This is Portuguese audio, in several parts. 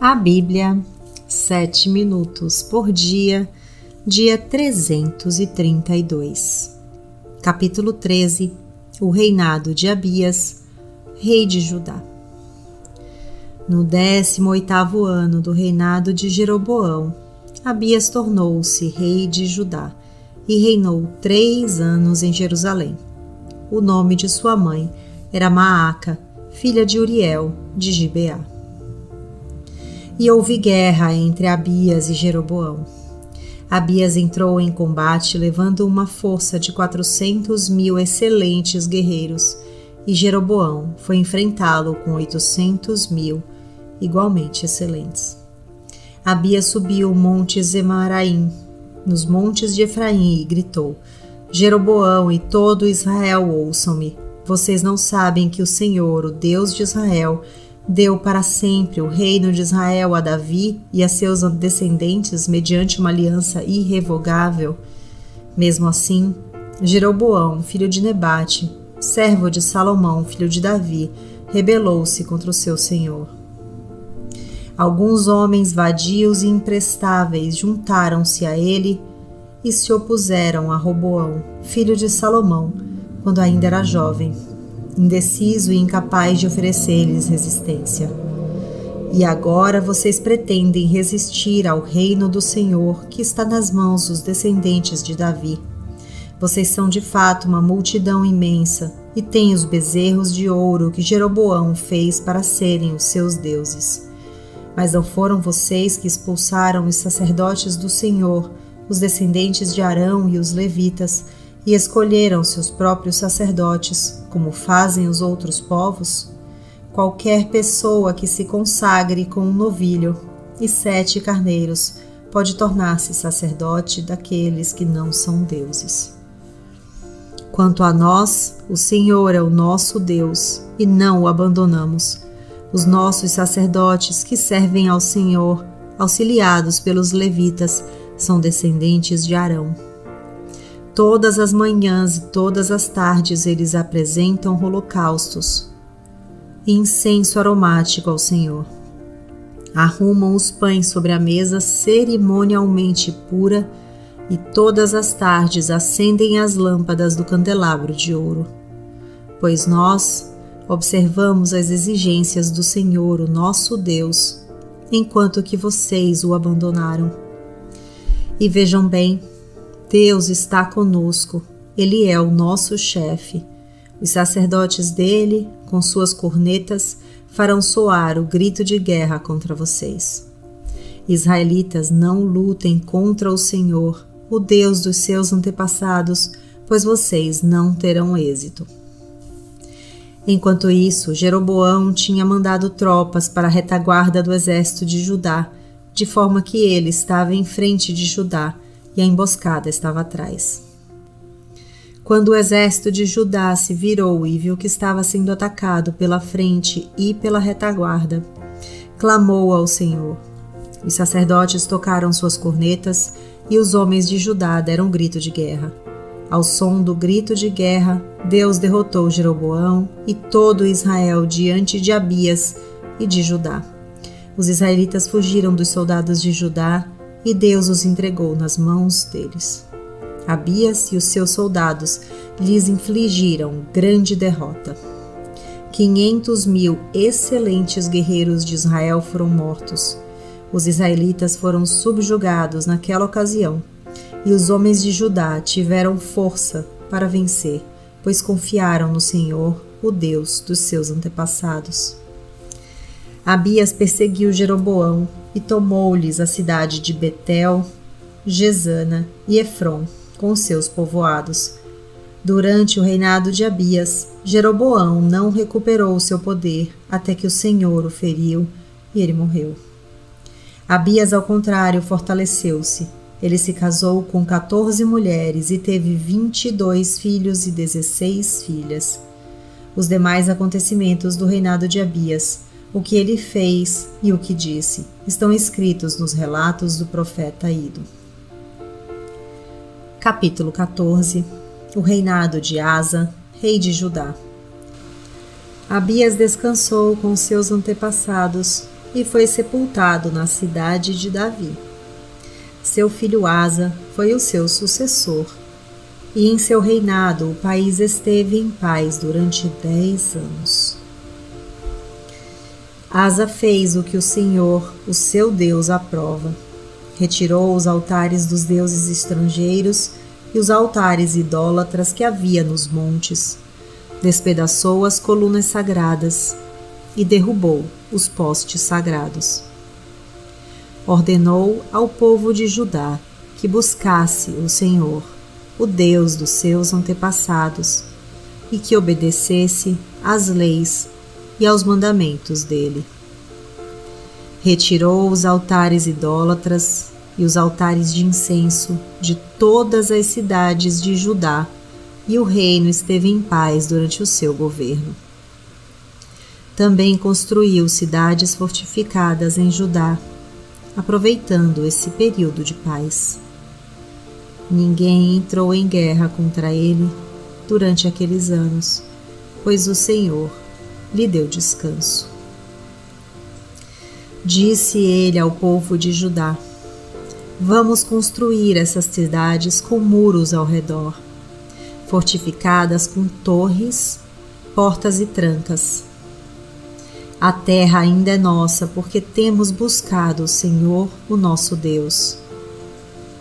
A Bíblia, sete minutos por dia, dia 332. Capítulo 13 O reinado de Abias, rei de Judá. No décimo oitavo ano do reinado de Jeroboão, Abias tornou-se rei de Judá e reinou três anos em Jerusalém. O nome de sua mãe era Maaca, filha de Uriel, de Gibeá. E houve guerra entre Abias e Jeroboão. Abias entrou em combate levando uma força de quatrocentos mil excelentes guerreiros, e Jeroboão foi enfrentá-lo com oitocentos mil, igualmente excelentes. Abias subiu o monte Zemaraim, nos montes de Efraim, e gritou: Jeroboão e todo Israel, ouçam-me. Vocês não sabem que o Senhor, o Deus de Israel, deu para sempre o reino de Israel a Davi e a seus descendentes mediante uma aliança irrevogável? Mesmo assim, Jeroboão, filho de Nebate, servo de Salomão, filho de Davi, rebelou-se contra o seu senhor. Alguns homens vadios e imprestáveis juntaram-se a ele e se opuseram a Roboão, filho de Salomão, quando ainda era jovem, indeciso e incapaz de oferecer-lhes resistência. E agora vocês pretendem resistir ao reino do Senhor que está nas mãos dos descendentes de Davi. Vocês são de fato uma multidão imensa e têm os bezerros de ouro que Jeroboão fez para serem os seus deuses. Mas não foram vocês que expulsaram os sacerdotes do Senhor, os descendentes de Arão e os levitas, e escolheram seus próprios sacerdotes, como fazem os outros povos? Qualquer pessoa que se consagre com um novilho e sete carneiros pode tornar-se sacerdote daqueles que não são deuses. Quanto a nós, o Senhor é o nosso Deus e não o abandonamos. Os nossos sacerdotes que servem ao Senhor, auxiliados pelos levitas, são descendentes de Arão. Todas as manhãs e todas as tardes eles apresentam holocaustos e incenso aromático ao Senhor. Arrumam os pães sobre a mesa cerimonialmente pura e todas as tardes acendem as lâmpadas do candelabro de ouro. Pois nós observamos as exigências do Senhor, o nosso Deus, enquanto que vocês o abandonaram. E vejam bem, Deus está conosco, Ele é o nosso chefe. Os sacerdotes dele, com suas cornetas, farão soar o grito de guerra contra vocês. Israelitas, não lutem contra o Senhor, o Deus dos seus antepassados, pois vocês não terão êxito. Enquanto isso, Jeroboão tinha mandado tropas para a retaguarda do exército de Judá, de forma que ele estava em frente de Judá e a emboscada estava atrás. Quando o exército de Judá se virou e viu que estava sendo atacado pela frente e pela retaguarda, clamou ao Senhor. Os sacerdotes tocaram suas cornetas e os homens de Judá deram um grito de guerra. Ao som do grito de guerra, Deus derrotou Jeroboão e todo Israel diante de Abias e de Judá. Os israelitas fugiram dos soldados de Judá e Deus os entregou nas mãos deles. Abias e os seus soldados lhes infligiram grande derrota. Quinhentos mil excelentes guerreiros de Israel foram mortos. Os israelitas foram subjugados naquela ocasião, e os homens de Judá tiveram força para vencer, pois confiaram no Senhor, o Deus dos seus antepassados. Abias perseguiu Jeroboão e tomou-lhes a cidade de Betel, Gesana e Efron, com seus povoados. Durante o reinado de Abias, Jeroboão não recuperou seu poder até que o Senhor o feriu e ele morreu. Abias, ao contrário, fortaleceu-se. Ele se casou com 14 mulheres e teve 22 filhos e 16 filhas. Os demais acontecimentos do reinado de Abias o que ele fez e o que disse estão escritos nos relatos do profeta Ido. Capítulo 14 O reinado de Asa, rei de Judá. Abias descansou com seus antepassados e foi sepultado na cidade de Davi. Seu filho Asa foi o seu sucessor, e em seu reinado o país esteve em paz durante dez anos. Asa fez o que o Senhor, o seu Deus, aprova. Retirou os altares dos deuses estrangeiros e os altares idólatras que havia nos montes. Despedaçou as colunas sagradas e derrubou os postes sagrados. Ordenou ao povo de Judá que buscasse o Senhor, o Deus dos seus antepassados, e que obedecesse às leis e aos mandamentos dele. Retirou os altares idólatras e os altares de incenso de todas as cidades de Judá, e o reino esteve em paz durante o seu governo. Também construiu cidades fortificadas em Judá, aproveitando esse período de paz. Ninguém entrou em guerra contra ele durante aqueles anos, pois o Senhor lhe deu descanso. Disse ele ao povo de Judá: Vamos construir essas cidades com muros ao redor, fortificadas com torres, portas e trancas. A terra ainda é nossa, porque temos buscado o Senhor, o nosso Deus.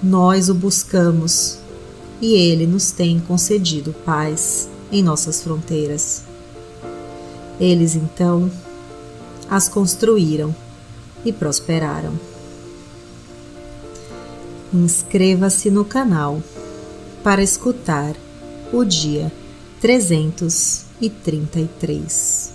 Nós o buscamos e ele nos tem concedido paz em nossas fronteiras. Eles então as construíram e prosperaram. Inscreva-se no canal para escutar o dia 333.